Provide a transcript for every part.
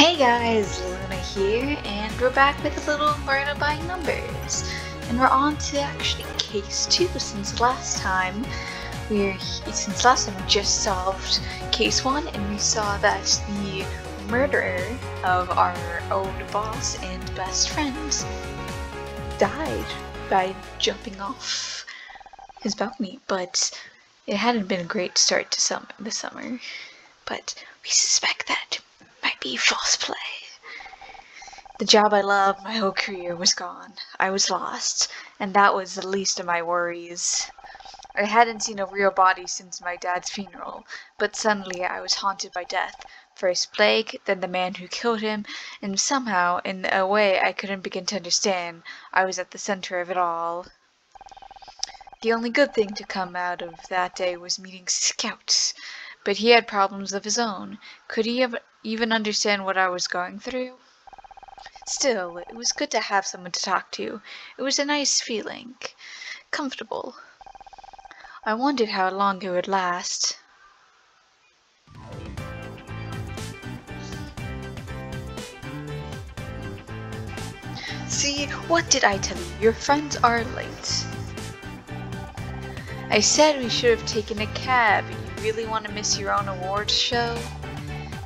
Hey guys, Luna here, and we're back with a little murder by numbers. And we're on to actually case 2 since last time we're since last time we just solved case 1 and we saw that the murderer of our old boss and best friend died by jumping off his balcony, but it hadn't been a great start to summer this summer. But we suspect that might be false play. The job I loved my whole career was gone. I was lost, and that was the least of my worries. I hadn't seen a real body since my dad's funeral, but suddenly I was haunted by death. First Blake, then the man who killed him, and somehow, in a way I couldn't begin to understand, I was at the center of it all. The only good thing to come out of that day was meeting Scout, but he had problems of his own. Could he even understand what I was going through? Still, it was good to have someone to talk to. It was a nice feeling. Comfortable. I wondered how long it would last. See, what did I tell you? Your friends are late. I said we should have taken a cab. Really want to miss your own awards show?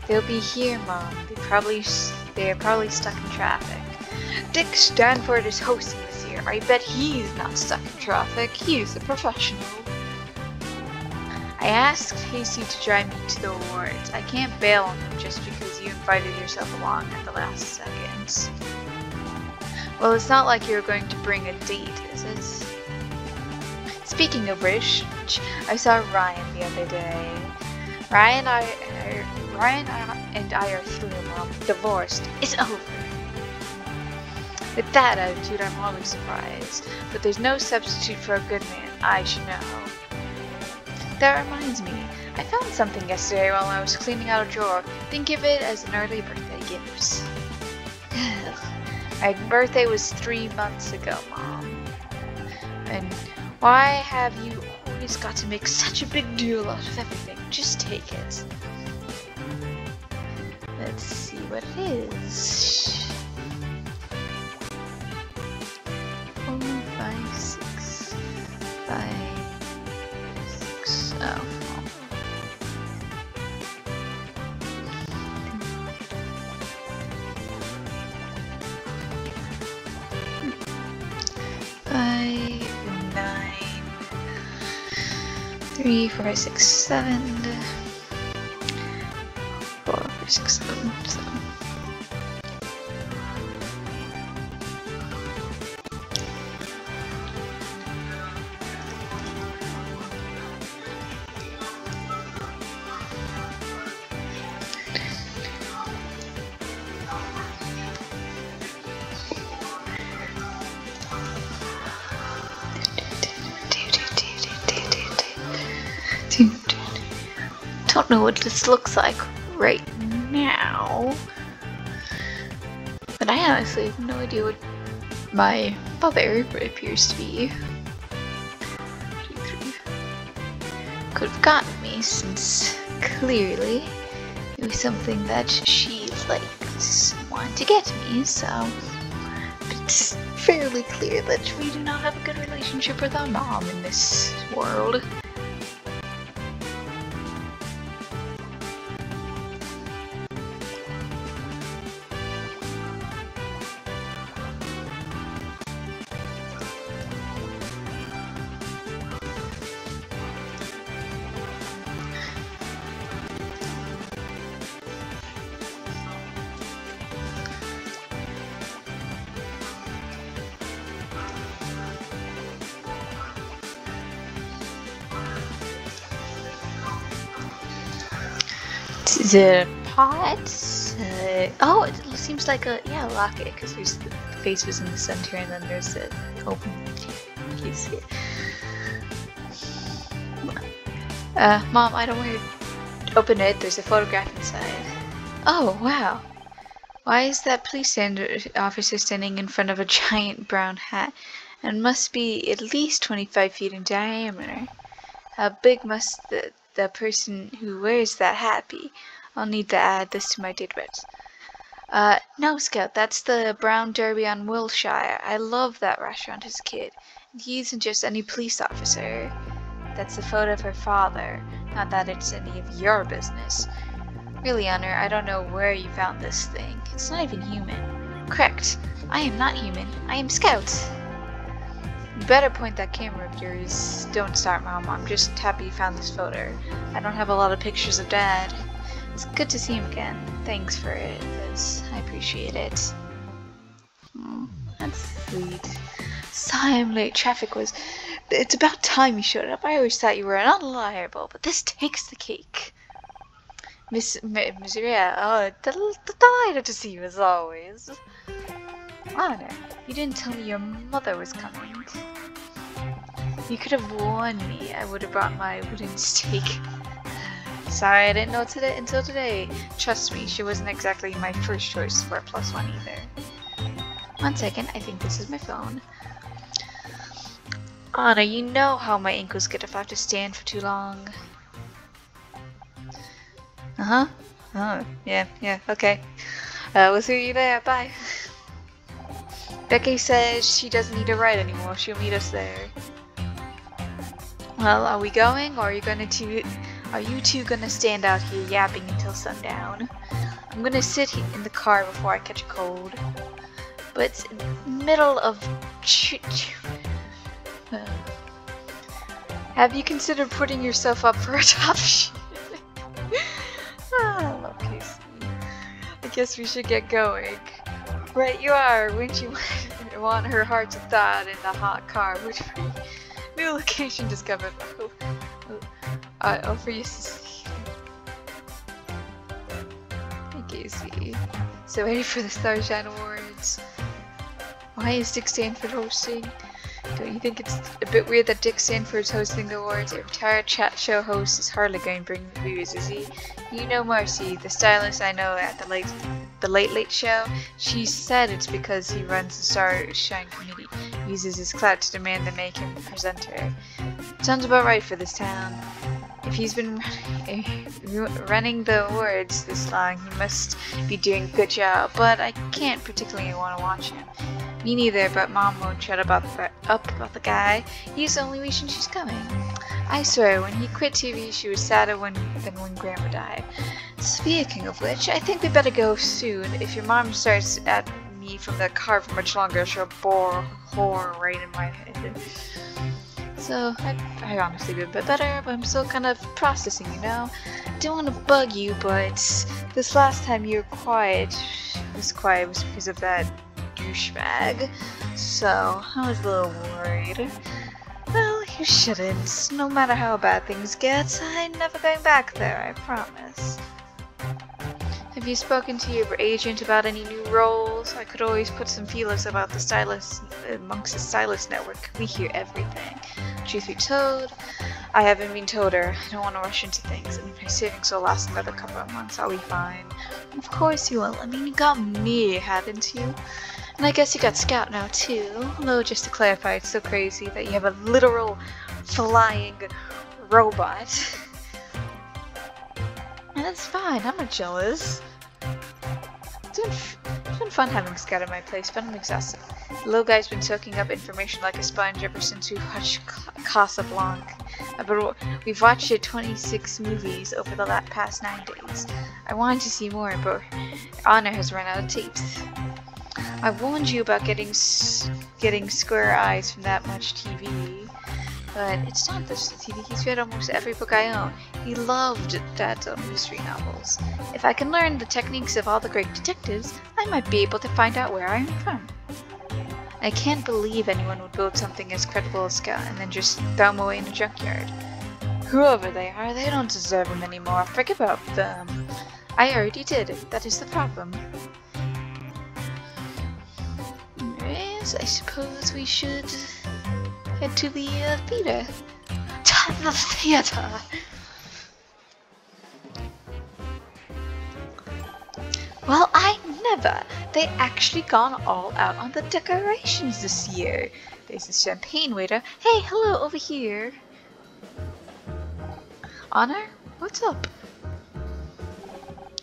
They'll be here, Mom. They probably they're probably stuck in traffic. Dick Stanford is hosting this year. I bet he's not stuck in traffic. He's a professional. I asked Casey to drive me to the awards. I can't bail on him just because you invited yourself along at the last second. Well, it's not like you're going to bring a date, is it? Speaking of which, I saw Ryan the other day. Ryan, I, uh, Ryan and I are through, Mom. Divorced. It's over. With that attitude, I'm always surprised. But there's no substitute for a good man. I should know. That reminds me. I found something yesterday while I was cleaning out a drawer. Think of it as an early birthday gift. My birthday was three months ago, Mom. And why have you always got to make such a big deal out of everything? Just take it. Let's see what it is. Four, five, six, five, six. Oh. Three, four, six, seven, looks like right now. But I honestly have no idea what my mother appears to be. Could have gotten me since clearly it was something that she liked wanted to get me, so it's fairly clear that we do not have a good relationship with our mom in this world. The pot. Uh, oh, it seems like a yeah locket because there's the face was in the center and then there's the open piece here. Uh, mom, I don't want to open it. There's a photograph inside. Oh wow. Why is that police officer standing in front of a giant brown hat and must be at least 25 feet in diameter? How big must the the person who wears that hat be. I'll need to add this to my database. Uh, no, Scout, that's the Brown Derby on Wilshire. I love that restaurant as a kid. He isn't just any police officer. That's a photo of her father. Not that it's any of your business. Really, Honor, I don't know where you found this thing. It's not even human. Correct. I am not human. I am Scout. Better point that camera of yours. Don't start, Mom. I'm just happy you found this photo. I don't have a lot of pictures of Dad. It's good to see him again. Thanks for it, Liz. I appreciate it. Oh, that's sweet. Sorry I'm late. Traffic was... It's about time you showed up. I always thought you were unreliable, but this takes the cake. Miss Mizrahi, oh, del delighted to see you as always. Honor, you didn't tell me your mother was coming. You could have warned me. I would have brought my wooden stake. Sorry, I didn't know today until today. Trust me, she wasn't exactly my first choice for a plus one either. One second, I think this is my phone. Anna, you know how my ankles get if I have to stand for too long. Uh-huh. Oh, yeah, yeah, okay. Uh, we'll see you there, bye. Becky says she doesn't need to ride anymore, she'll meet us there. Well, are we going, or are you gonna to are you two gonna stand out here yapping until sundown? I'm gonna sit in the car before I catch a cold. But it's middle of Have you considered putting yourself up for adoption? ah, I love Casey. I guess we should get going. Right you are, wouldn't you want her heart to thaw in the hot car, which new location discovered. Oh, oh, for you Thank you. So ready for the Starshine Awards. Why is Dick Stanford hosting? Don't you think it's a bit weird that Dick Stanford's hosting the awards? A retired chat show host is hardly going to bring the views, is he? You know Marcy, the stylist I know at the late the Late Late Show. She said it's because he runs the Starshine Committee, uses his clout to demand they make him presenter. Sounds about right for this town. If he's been running the awards this long, he must be doing a good job, but I can't particularly want to watch him. Me neither, but Mom won't shut about the, up about the guy. He's the only reason she's coming. I swear, when he quit TV, she was sadder when, than when Grandma died. Speaking of which, I think we better go soon. If your mom starts at me from the car for much longer, she'll bore horror right in my head. So, I, I honestly been a bit better, but I'm still kind of processing, you know? Don't want to bug you, but this last time you were quiet, was quiet was because of that douchebag. So, I was a little worried. Well, you shouldn't. No matter how bad things get, I'm never going back there, I promise. Have you spoken to your agent about any new roles? I could always put some feelers about the stylist amongst the stylist network. We hear everything. Truth be told, I haven't been told her. I don't want to rush into things. Mean, my savings will last another couple of months. I'll be fine. Of course you will. I mean, you got me, haven't you? And I guess you got Scout now too. Although, just to clarify, it's so crazy that you have a literal flying robot. and it's fine, I'm not jealous. It's been, it's been fun having Scout at my place, but I'm exhausted. The little guy's been soaking up information like a sponge ever since we watched Casablanca. Uh, but we've watched it 26 movies over the last past 9 days. I wanted to see more, but Honor has run out of tapes. I warned you about getting getting square eyes from that much TV. But it's not just the TV, he's read almost every book I own. He loved Dad's own uh, mystery novels. If I can learn the techniques of all the great detectives, I might be able to find out where I am from. I can't believe anyone would build something as credible as Scout and then just throw them away in a junkyard. Whoever they are, they don't deserve them anymore. Forget about them. I already did. That is the problem. Anyways, I suppose we should head to the uh, theater. To the theater! Well, I never! They actually gone all out on the decorations this year. There's a champagne waiter. Hey, hello, over here. Honor, what's up?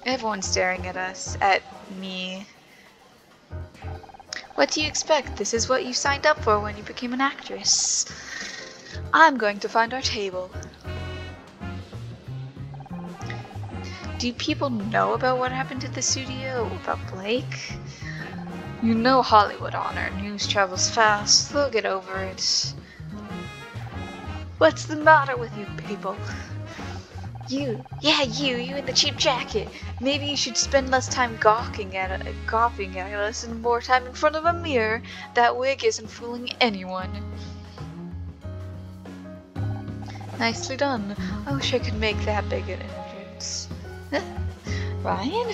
Everyone's staring at us, at me. What do you expect? This is what you signed up for when you became an actress. I'm going to find our table. Do people know about what happened at the studio? About Blake? You know Hollywood honor. News travels fast. They'll get over it. What's the matter with you people? You, yeah, you, you in the cheap jacket. Maybe you should spend less time gawking at gawping at us and more time in front of a mirror. That wig isn't fooling anyone. Nicely done. I wish I could make that big an entrance. Ryan?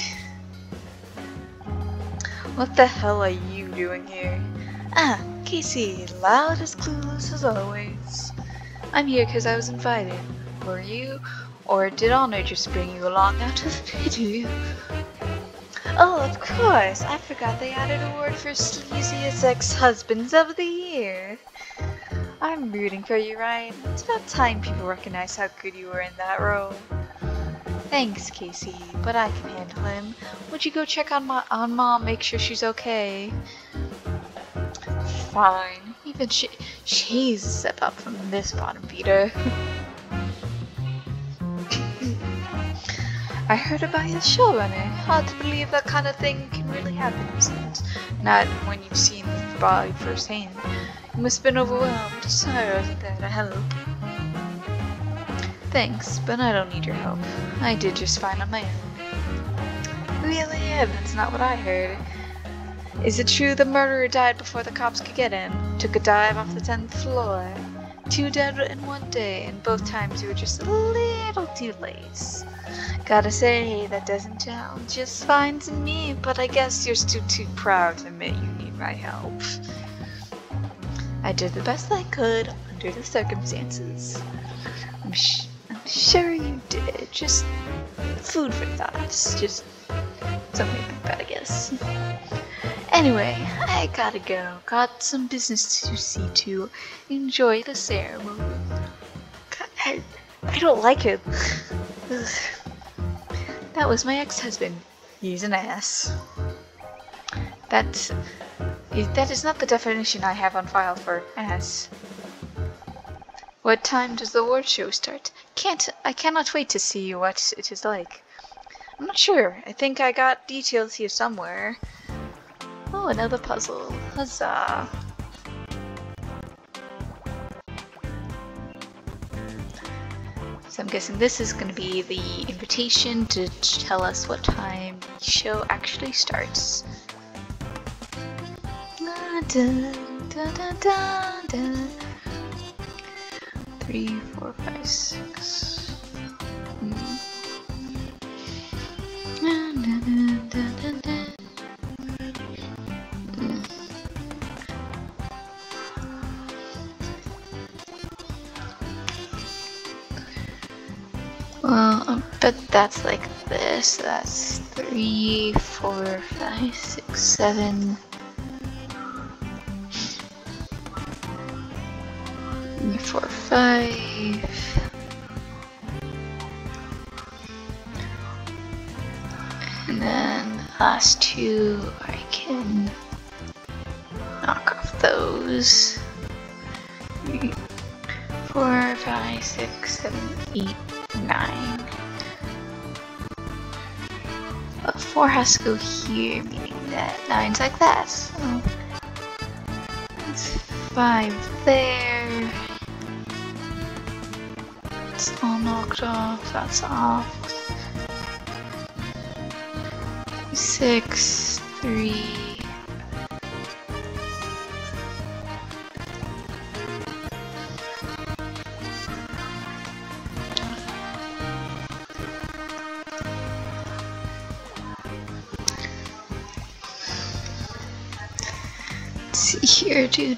What the hell are you doing here? Ah, Casey, loud as clueless as always. I'm here because I was invited. Were you? Or did Honor just bring you along out of pity? Oh, of course. I forgot they added a award for sleaziest ex-husbands of the year. I'm rooting for you, Ryan. It's about time people recognize how good you were in that role. Thanks, Casey, but I can handle him. Would you go check on my on mom, make sure she's okay? Fine. Even she she's a step up from this bottom feeder. I heard about your showrunner. Hard to believe that kind of thing can really happen, it? Not when you've seen the body firsthand. You must have been overwhelmed. Sorry wasn't there to help. Thanks, but I don't need your help. I did just fine on my own. Really? That's not what I heard. Is it true the murderer died before the cops could get him? Took a dive off the 10th floor? Two dead in one day, and both times you were just a little too late. Gotta say, that doesn't sound just fine to me, but I guess you're still too proud to admit you need my help. I did the best I could under the circumstances. I'm, I'm sure you did. Just food for thought. Just something like that, I guess. Anyway, I gotta go. Got some business to see to. Enjoy the ceremony. I, I don't like him. that was my ex-husband. He's an ass. That, that is not the definition I have on file for ass. What time does the award show start? Can't, I cannot wait to see what it is like. I'm not sure. I think I got details here somewhere. Another puzzle. Huzzah. So I'm guessing this is going to be the invitation to tell us what time the show actually starts. Three, four, five, six. Mm. Bet that's like this. That's three, four, five, six, seven. Four, five. And then the last two, I can knock off those. Four, five, six, seven, eight nine. But 4 has to go here, meaning that 9's like that. So it's 5 there. It's all knocked off, that's off. 6, 3, here, dude.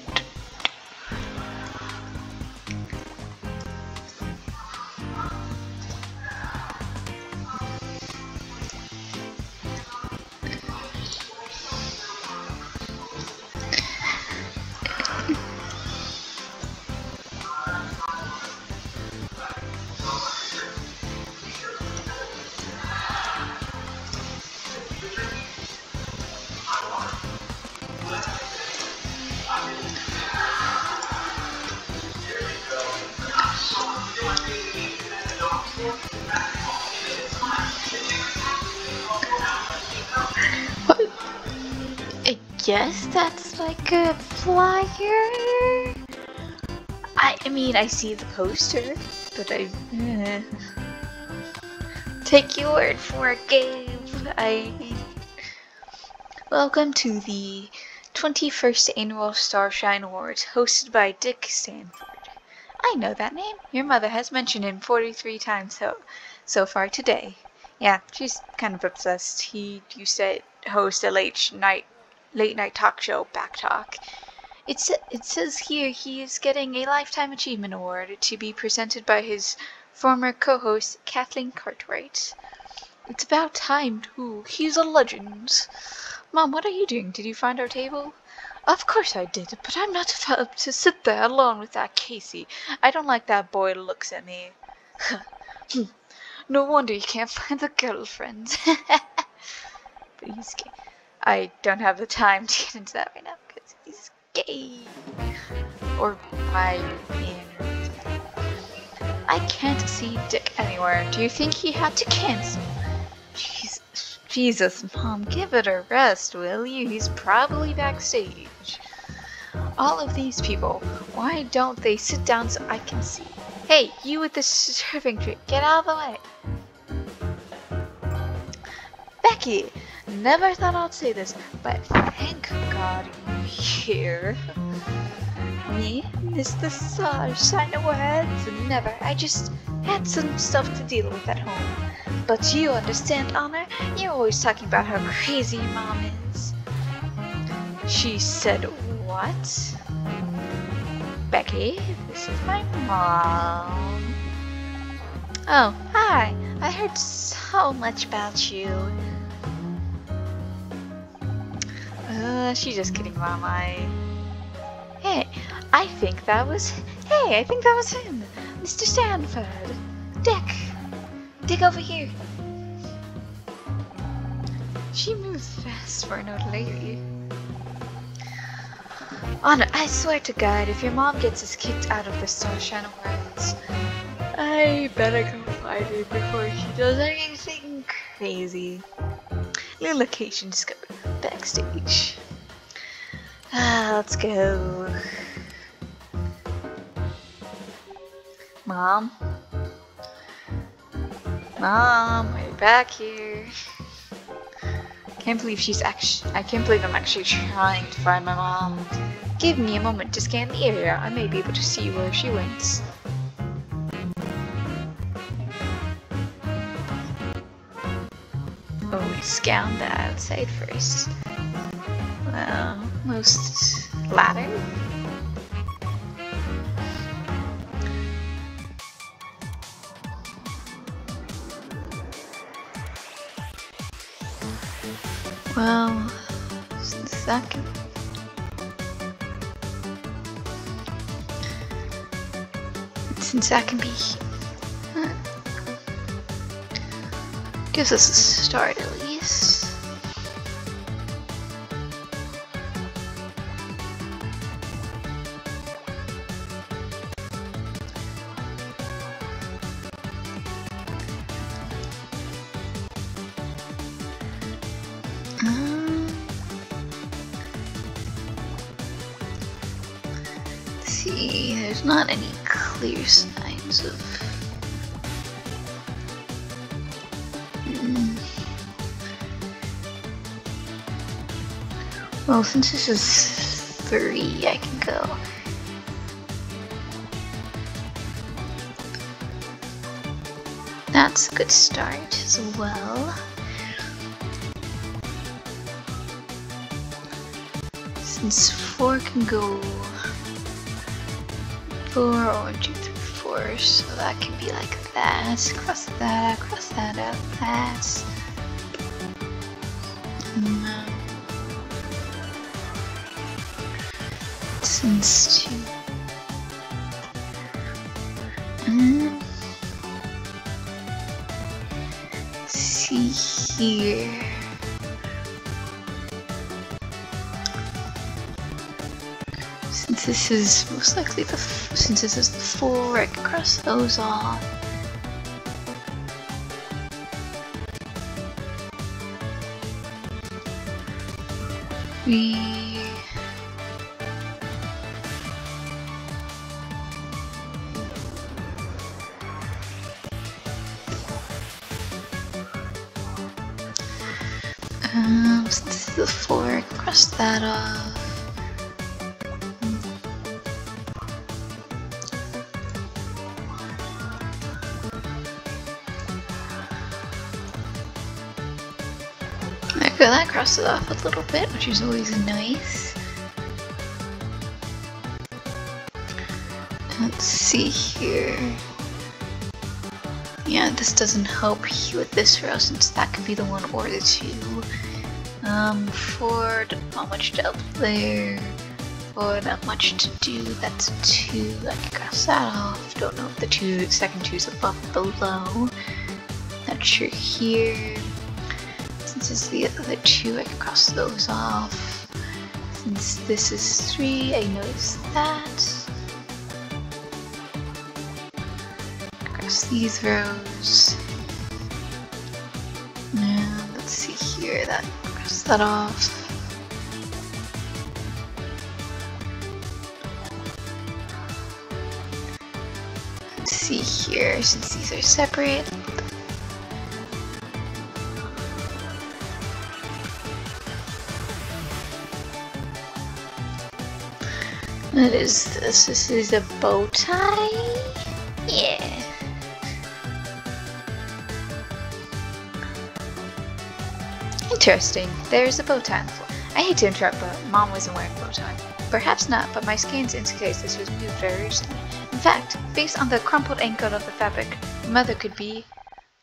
I, mean, I see the poster, but I... Uh, take your word for it, Gabe. I... Welcome to the 21st Annual Starshine Awards, hosted by Dick Stanford. I know that name. Your mother has mentioned him 43 times so, so far today. Yeah, she's kind of obsessed. He used to host a late night late night talk show, Backtalk. It's, it says here he is getting a Lifetime Achievement Award to be presented by his former co-host, Kathleen Cartwright. It's about time, too. He's a legend. Mom, what are you doing? Did you find our table? Of course I did, but I'm not allowed to sit there alone with that Casey. I don't like that boy looks at me. no wonder you can't find the girlfriend. but he's gay. I don't have the time to get into that right now gay. Or bi. I can't see Dick anywhere. Do you think he had to cancel? Jesus, Jesus, Mom, give it a rest, will you? He's probably backstage. All of these people, why don't they sit down so I can see? Hey, you with the serving tray, get out of the way. Becky, never thought I'd say this, but thank God you're here. Me, Mr. Starshine Awards, never. I just had some stuff to deal with at home. But you understand, Honor? You're always talking about how crazy mom is. She said, what? Becky, this is my mom. Oh, hi. I heard so much about you. Uh, she's just kidding, Mom. I... Hey, I think that was... Hey, I think that was him. Mr. Stanford. Dick. Dick over here. She moves fast for an old lady. Anna, I swear to God, if your mom gets us kicked out of the Starshine Awards, I better go find her before she does anything crazy. New location discovered. Backstage. Ah, let's go. Mom? Mom, are you back here? Can't believe she's actually- I can't believe I'm actually trying to find my mom. Give me a moment to scan the area. I may be able to see where she went. We scan the outside first. Well, most ladder. Well, since that can since that can be gives us a start Well, since this is three, I can go. That's a good start as well. Since four can go four, one, two, three, four, so that can be like that. Cross that, cross that out, that. Since two. Um, see here. Since this is most likely the since this is the four, I can cross those off. We That crosses off a little bit, which is always nice. Let's see here. Yeah, this doesn't help with this row since that could be the one or the two. Um, four, not much to there. Four, not much to do. That's a two. I can cross that off. Don't know if the two second two is above below. Not sure here. Since it's the other two, I can cross those off. Since this is three, I notice that. Cross these rows. And let's see here, that cross that off. Let's see here, since these are separate, What is this? This is a bow tie? Yeah. Interesting. There's a bow tie on the floor. I hate to interrupt, but mom wasn't wearing a bow tie. Perhaps not, but my scans indicate this was moved very recently. In fact, based on the crumpled ankle of the fabric, mother could be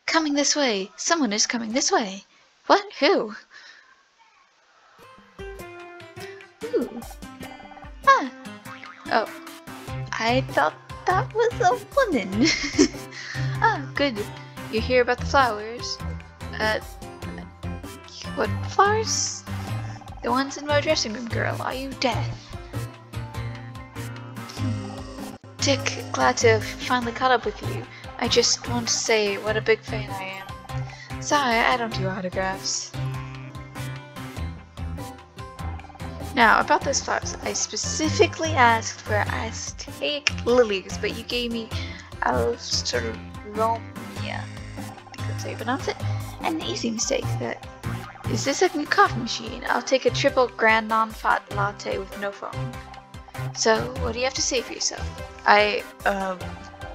coming this way. Someone is coming this way. What? Who? Ooh. Ah, Oh, I thought that was a woman. ah, good. You hear about the flowers? Uh, what flowers? The ones in my dressing room, girl. Are you deaf? Dick, glad to have finally caught up with you. I just want to say what a big fan I am. Sorry, I don't do autographs. Now, about those flowers, I specifically asked for Aztec lilies, but you gave me Alstromia. I think that's how you pronounce it. An easy mistake. That is this a new coffee machine? I'll take a triple grand non-fat latte with no foam. So, what do you have to say for yourself? I, um,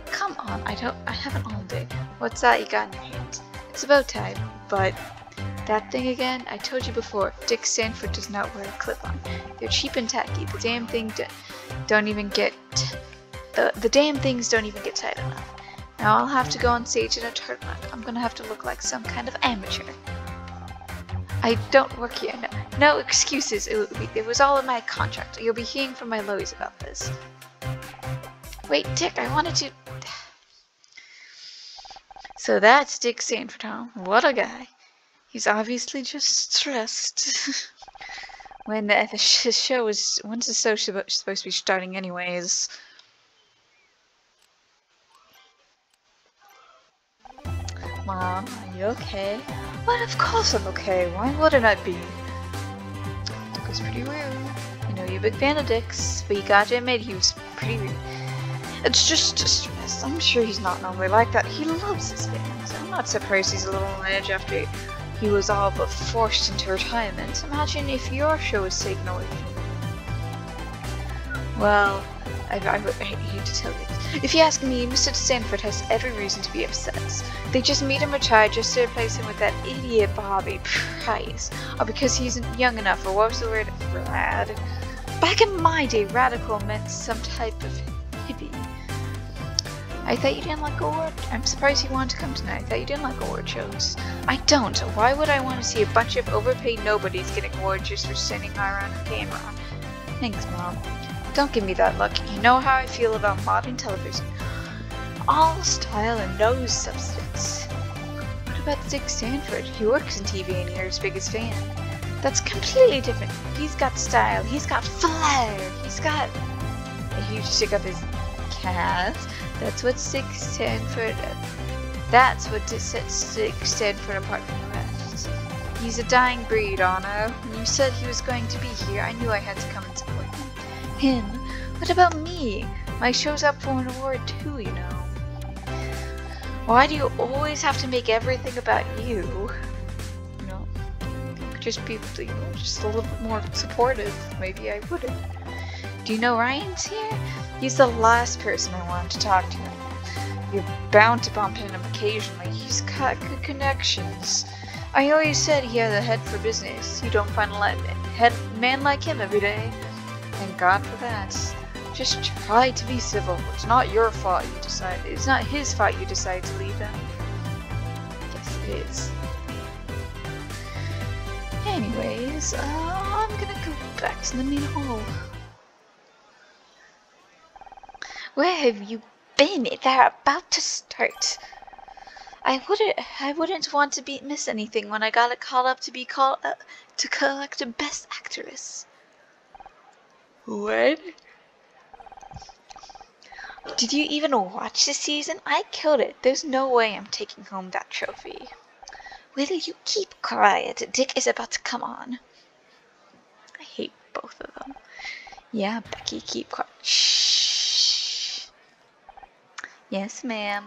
come on, I don't, I haven't all day. What's that you got in your hands? It's a bow tie, but that thing again? I told you before, Dick Stanford does not wear a clip-on. They're cheap and tacky. The damn thing do don't even get... The, the damn things don't even get tight enough. Now I'll have to go on stage in a turtleneck. I'm gonna have to look like some kind of amateur. I don't work here. No, no excuses. It, it was all in my contract. You'll be hearing from my lawyers about this. Wait, Dick, I wanted to... So that's Dick Stanford, huh? What a guy. He's obviously just stressed. when the, the show is, when's the show supposed to be starting anyways? Mom, are you okay? What? Of course I'm okay. Why wouldn't I be? Dick was pretty rude. I know you're a big fan of Dick's, but you gotta admit he was pretty rude. It's just stress. I'm sure he's not normally like that. He loves his fans. I'm not surprised he's a little on edge after he was all but forced into retirement. Imagine if your show was taken away from you. Well, I, I, I hate to tell you If you ask me, Mr. Stanford has every reason to be upset. They just made him retire just to replace him with that idiot Bobby Price. Or because he isn't young enough, or what was the word? Rad. Back in my day, radical meant some type of. I thought you didn't like award. I'm surprised you wanted to come tonight. I thought you didn't like award shows. I don't. Why would I want to see a bunch of overpaid nobodies getting awards just for standing around a camera? Thanks, Mom. Don't give me that look. You know how I feel about modern television. All style and no substance. What about Dick Stanford? He works in TV and you're his biggest fan. That's completely different. He's got style. He's got flair. He's got a huge stick up his calves. That's what Dick Stanford. That's what Dick Stanford apart from the rest. He's a dying breed, Anna. When you said he was going to be here, I knew I had to come and support him. Him? What about me? My show's up for an award too, you know. Why do you always have to make everything about you? Know, just be, you know, just a little bit more supportive. Maybe I wouldn't. Do you know Ryan's here? He's the last person I wanted to talk to. You're bound to bump into him occasionally. He's got good connections. I always said he had a head for business. You don't find a head man like him every day. Thank God for that. Just try to be civil. It's not your fault you decide. It's not his fault you decide to leave him. Yes, it is. Anyways, uh, I'm gonna go back to the main hall. Where have you been? They're about to start. I wouldn't I wouldn't want to be miss anything when I got called up to be called uh, to collect a best actress. What? Did you even watch the season? I killed it. There's no way I'm taking home that trophy. Will you keep quiet? Dick is about to come on. I hate both of them. Yeah, Becky, keep quiet. Shh. Yes, ma'am.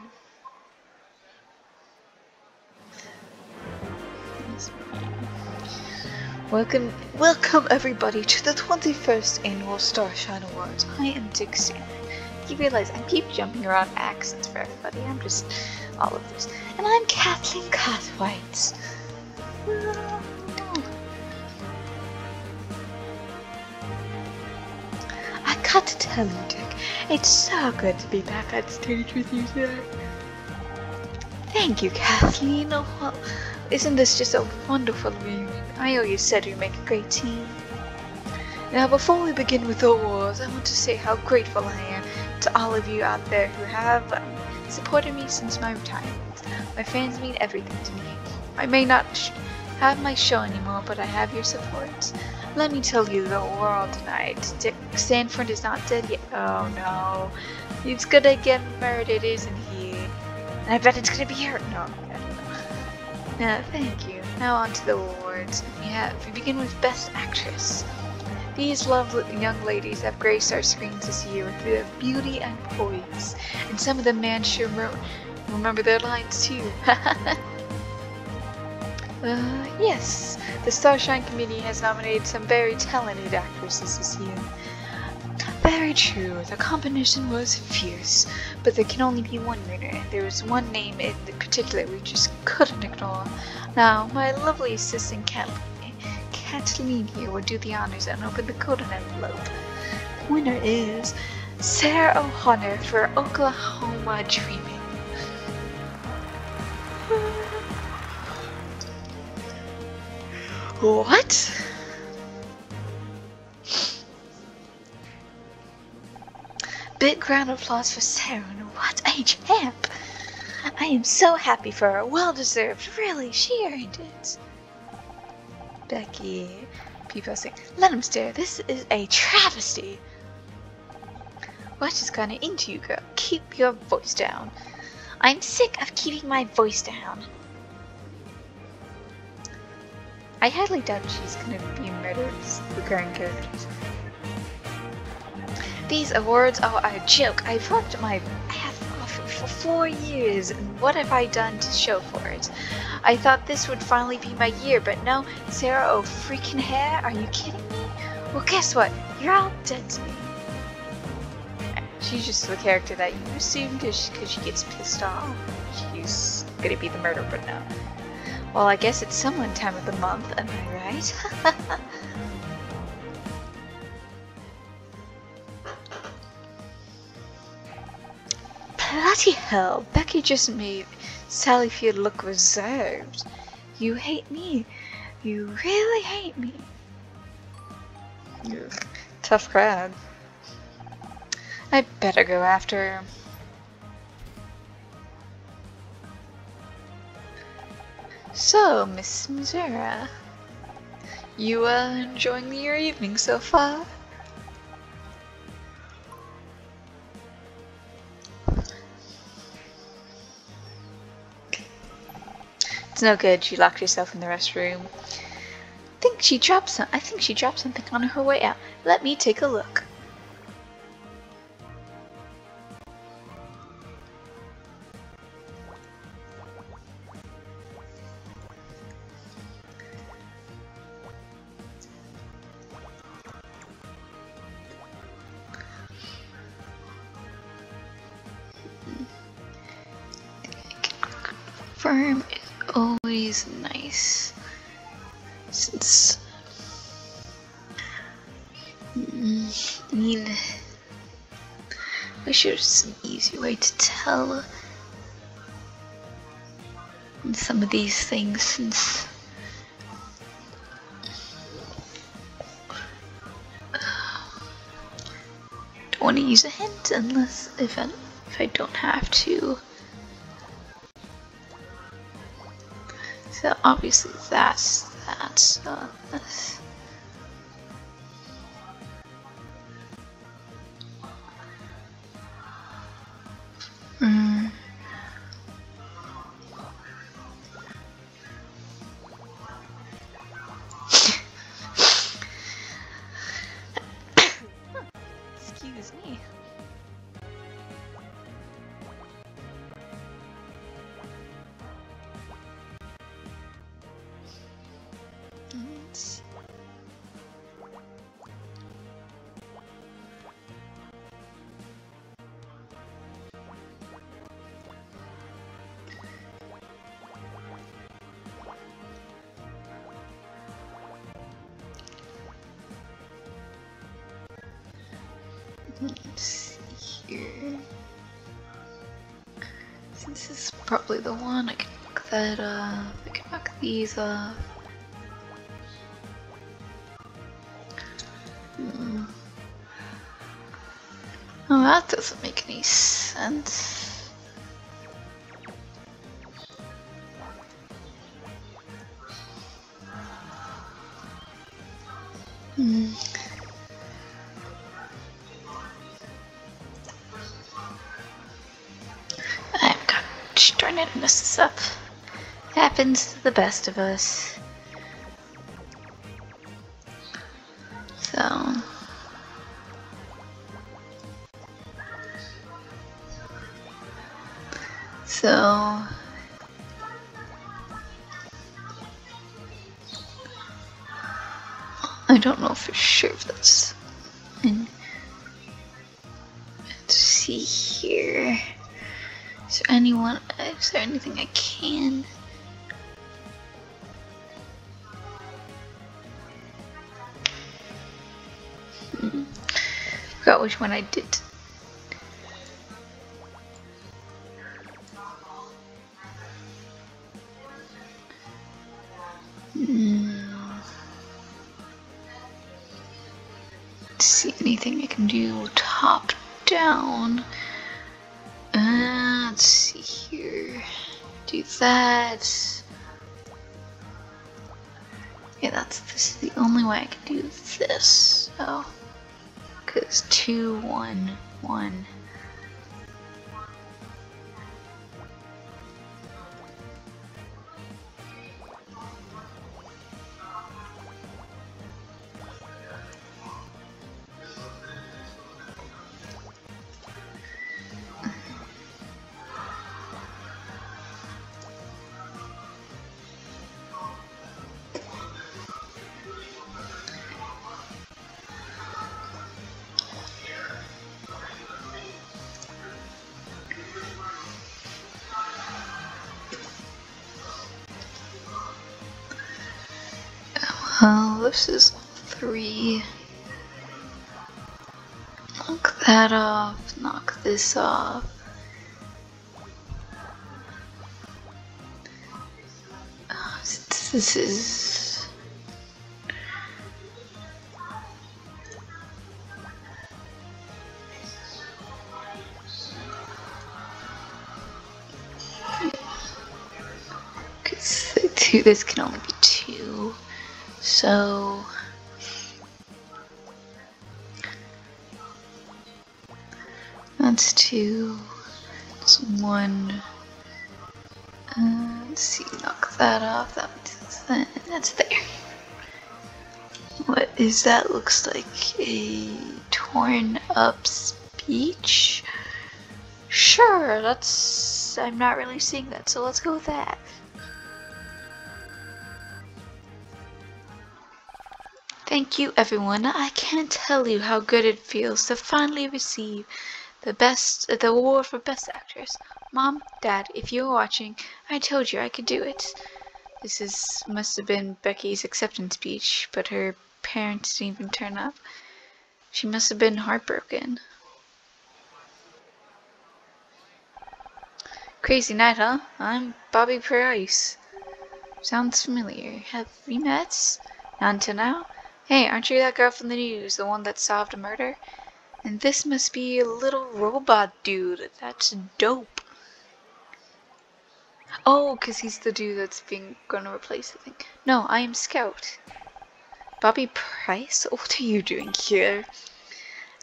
Welcome, welcome everybody to the 21st Annual Starshine Awards. I am Dixie. You realize I keep jumping around accents for everybody. I'm just all of this. And I'm Kathleen Cartwright. Got to tell you, Dick, it's so good to be back on stage with you today. Thank you, Kathleen. Oh, well, isn't this just a wonderful reunion? I always said we make a great team. Now, before we begin with the awards, I want to say how grateful I am to all of you out there who have um, supported me since my retirement. My fans mean everything to me. I may not have my show anymore, but I have your support. Let me tell you the world tonight. Dick Stanford is not dead yet. Oh no. He's gonna get murdered, isn't he? And I bet it's gonna be her. No, no, thank you. Now on to the awards. We have we begin with Best Actress. These lovely young ladies have graced our screens this year with their beauty and poise, and some of them man sure remember their lines too. uh, yes, the Starshine Committee has nominated some very talented actresses this year. Very true, the competition was fierce, but there can only be one winner. There was one name in particular we just couldn't ignore. Now, my lovely assistant Kathleen, Kathleen here will do the honors and open the golden envelope. The winner is Sarah O'Connor for Oklahoma Dreaming. What? Big round of applause for Sarah, what a champ! I am so happy for her. Well deserved. Really, she earned it. Becky. People say, let him stare. This is a travesty. What has gotten into you, girl? Keep your voice down. I'm sick of keeping my voice down. I highly doubt she's gonna be murdered, recurring characters. These awards oh, are a joke. I've worked my ass off for four years, and what have I done to show for it? I thought this would finally be my year, but no, Sarah oh freaking hair, are you kidding me? Well guess what? You're all dead to me. She's just the character that you assume because she gets pissed off. She's gonna be the murderer, but no. Well, I guess it's someone time of the month, am I right? Bloody hell, Becky just made Sally Field look reserved. You hate me. You really hate me. You're tough crowd. I better go after her. So, Miss Mizrahi, you are uh, enjoying your evening so far? It's no good. She locked herself in the restroom. I think she dropped some. I think she dropped something on her way out. Let me take a look. Always nice. Since Mm, I mean, wish there was some easy way to tell some of these things since don't want to use a hint unless if I don't have to. So obviously that's that. uh, This is probably the one, I can knock that up. I can knock these off. Hmm. Oh, that doesn't make any sense. Hmm. To the best of us. So. So. I don't know for sure if that's in. Let's see here. Is there anyone? Is there anything I can? One I did. Hmm. See anything I can do top down. Uh, let's see here. Do that. Yeah, that's this is the only way I can do this. So, cause two, one, one. Is three. Knock that off, knock this off. This is. Because two, this can only be two. So that's two. It's one. Uh, let's see, knock that off. That, that's there. What is that? Looks like a torn up speech. Sure, that's. I'm not really seeing that, so let's go with that. Thank you, everyone. I can't tell you how good it feels to finally receive the best, the award for Best Actress. Mom, Dad, if you're watching, I told you I could do it. This is must have been Becky's acceptance speech, but her parents didn't even turn up. She must have been heartbroken. Crazy night, huh? I'm Bobby Price. Sounds familiar. Have we met? Not until now? Hey, aren't you that girl from the news, the one that solved a murder? And this must be a little robot dude. That's dope. Oh, because he's the dude that's being gonna replace the thing. No, I am Scout. Bobby Price? What are you doing here?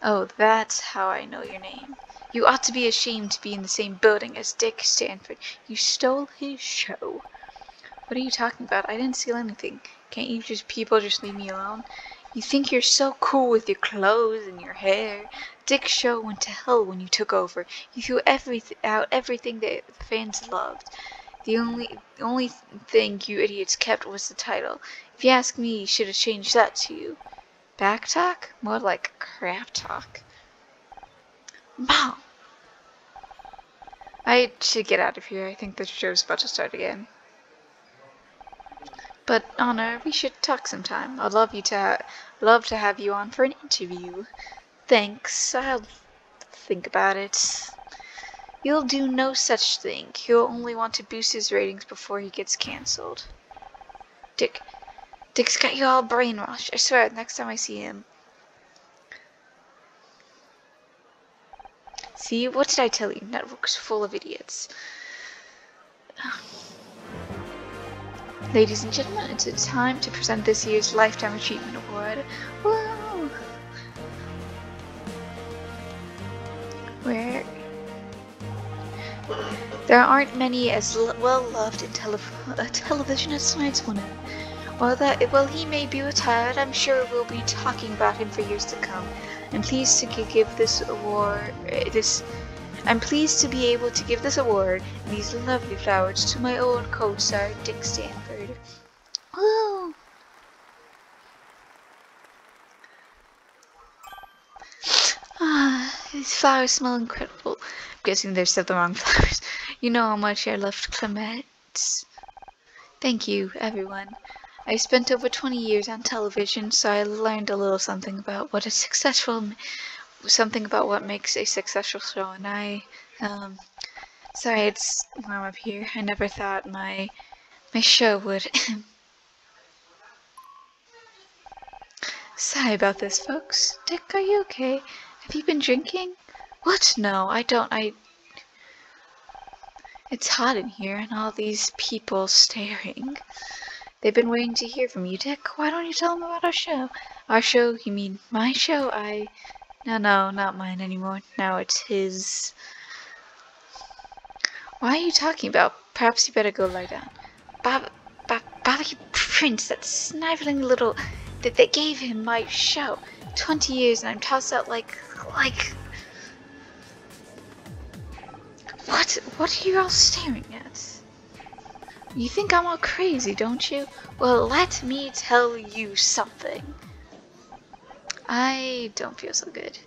Oh, that's how I know your name. You ought to be ashamed to be in the same building as Dick Stanford. You stole his show. What are you talking about? I didn't steal anything. Can't you just people just leave me alone? You think you're so cool with your clothes and your hair. Dick's show went to hell when you took over. You threw everything out everything that the fans loved. The only the only thing you idiots kept was the title. If you ask me, you should have changed that to you. Back talk? More like crap talk. Mom! I should get out of here. I think the show's about to start again. But Honor, we should talk sometime. I'd love you to love to have you on for an interview. Thanks. I'll think about it. You'll do no such thing. He'll only want to boost his ratings before he gets cancelled. Dick, Dick's got you all brainwashed. I swear, next time I see him. See, what did I tell you? Network's full of idiots. Ladies and gentlemen, it's time to present this year's Lifetime Achievement Award. Where there aren't many as well loved in tele uh, television as tonight's winner. While that, while he may be retired, I'm sure we'll be talking about him for years to come. I'm pleased to give this award. Uh, this, I'm pleased to be able to give this award and these lovely flowers to my old co-star Dick Stanley. Flowers smell incredible. I'm guessing they're still the wrong flowers. You know how much I loved Clement. Thank you, everyone. I spent over 20 years on television, so I learned a little something about what a successful, something about what makes a successful show, and I, um, sorry it's warm up here. I never thought my, my show would Sorry about this, folks. Dick, are you okay? Have you been drinking? What? No, I don't. I... It's hot in here and all these people staring. They've been waiting to hear from you, Dick. Why don't you tell them about our show? Our show? You mean my show? I... No, no, not mine anymore. Now it's his... Why are you talking about? Perhaps you better go lie down. Bob... Bob... Bobby Prince, that sniveling little that they gave him my show. 20 years and I'm tossed out like, like... What, what are you all staring at? You think I'm all crazy, don't you? Well, let me tell you something. I don't feel so good.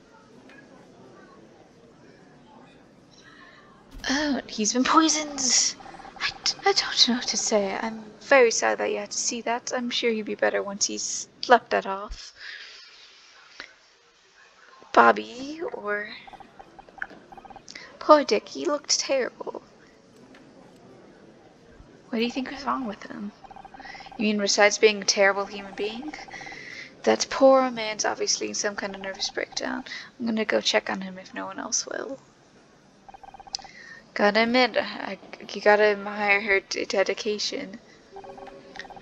Oh, he's been poisoned! I, I don't know what to say. I'm very sad that you had to see that. I'm sure he'll be better once he's slept that off. Bobby, or... Poor Dick, he looked terrible. What do you think was wrong with him? You mean besides being a terrible human being? That poor man's obviously in some kind of nervous breakdown. I'm gonna go check on him if no one else will. Gotta admit, I, you gotta admire her dedication.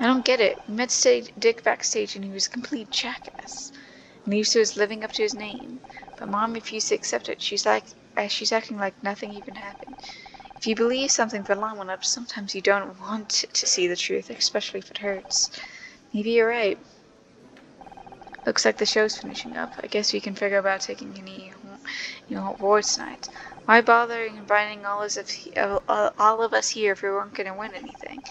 I don't get it. We met Dick backstage and he was a complete jackass. And he was living up to his name. But mom refused to accept it. She's like, uh, she's acting like nothing even happened. If you believe something for long enough, sometimes you don't want to see the truth, especially if it hurts. Maybe you're right. Looks like the show's finishing up. I guess we can figure about taking any, you know, awards tonight. Why bother inviting all of, all of us here if we weren't going to win anything?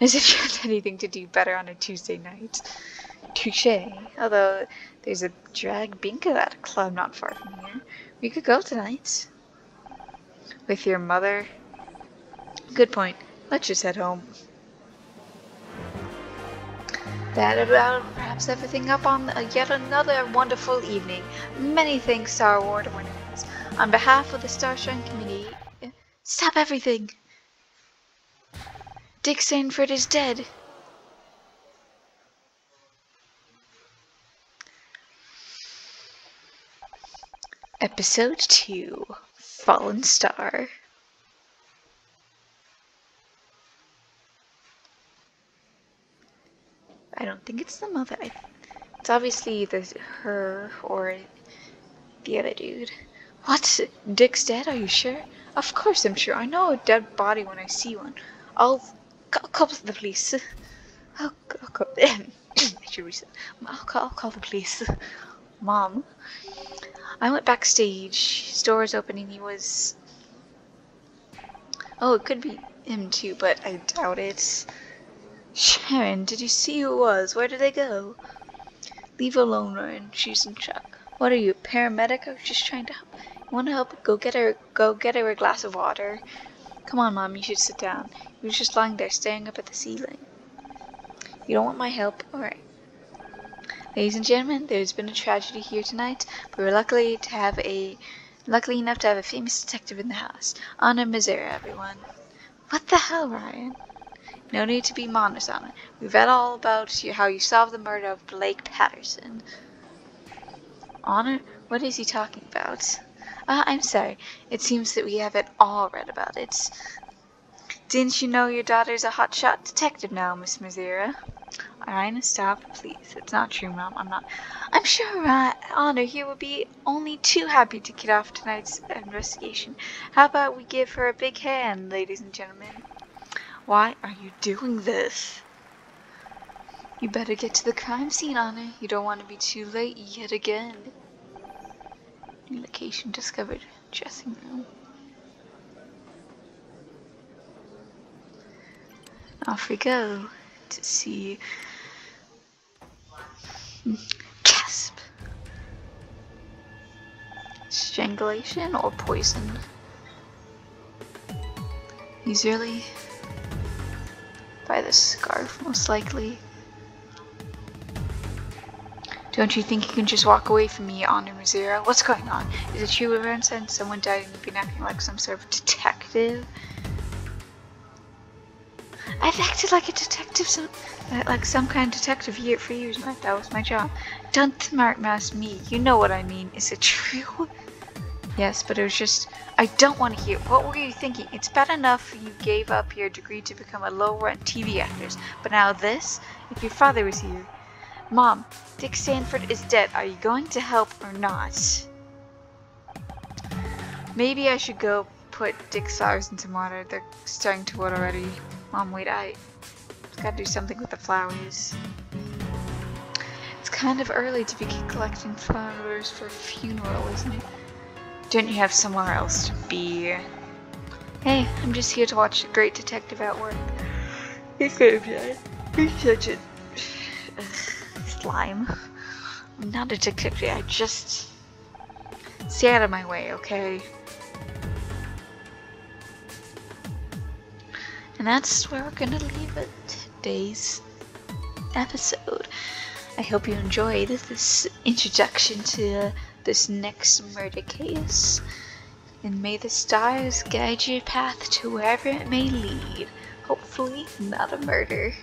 As if you had anything to do better on a Tuesday night. Touche. Although, there's a drag bingo at a club not far from here. We could go tonight. With your mother? Good point. Let's just head home. That about wraps everything up on yet another wonderful evening. Many thanks our award winners. On behalf of the Starshine Committee, stop everything! Dick Stanford is dead. Episode 2 Fallen Star I don't think it's the mother. It's obviously either her or the other dude. What? Dick's dead? Are you sure? Of course I'm sure. I know a dead body when I see one. I'll, I'll call the police. I'll, I'll call. I should reset. I'll call, I'll call the police. Mom. I went backstage. His door was he was. Oh, it could be him too, but I doubt it. Sharon, did you see who it was? Where did they go? Leave alone, Ryan. She's in shock. What are you, paramedic? I was just trying to help. You want to help? Go get her. Go get her a glass of water. Come on, Mom. You should sit down. He was just lying there, staring up at the ceiling. You don't want my help? All right. Ladies and gentlemen, there's been a tragedy here tonight, but we're lucky to have a luckily enough to have a famous detective in the house. Honor Mizrahi, everyone. What the hell, Ryan? No need to be modest on. We've read all about how you solved the murder of Blake Patterson. Honor? What is he talking about? Uh, I'm sorry. It seems that we haven't all read about it. Didn't you know your daughter's a hotshot detective now, Miss Mizrahi? Alright, stop, please. It's not true, Mom. I'm not. I'm sure uh, Honor here will be only too happy to get off tonight's investigation. How about we give her a big hand, ladies and gentlemen? Why are you doing this? You better get to the crime scene, Honor. You don't want to be too late yet again. New location discovered. Dressing room. Off we go to see Gasp. Strangulation or poison? He's really by the scarf, most likely. Don't you think you can just walk away from me, Honor Mizrahi? What's going on? Is it true everyone said someone died and you've been acting like some sort of detective? I've acted like a detective, some, uh, like some kind of detective here for years, Mike. That was my job. Don't smart mouse me. You know what I mean. Is it true? Yes, but it was just, I don't want to hear. What were you thinking? It's bad enough you gave up your degree to become a low-rent TV actress, but now this? If your father was here. Mom, Dick Stanford is dead. Are you going to help or not? Maybe I should go put Dick's flowers into water. They're starting to wilt already. Mom, wait, I gotta do something with the flowers. It's kind of early to be collecting flowers for a funeral, isn't it? Don't you have somewhere else to be? Hey, I'm just here to watch a great detective at work. He's good, He's such a slime. I'm not a detective. I just stay out of my way, okay? And that's where we're gonna leave it today's episode. I hope you enjoyed this introduction to this next murder case, and may the stars guide your path to wherever it may lead. Hopefully, not a murder.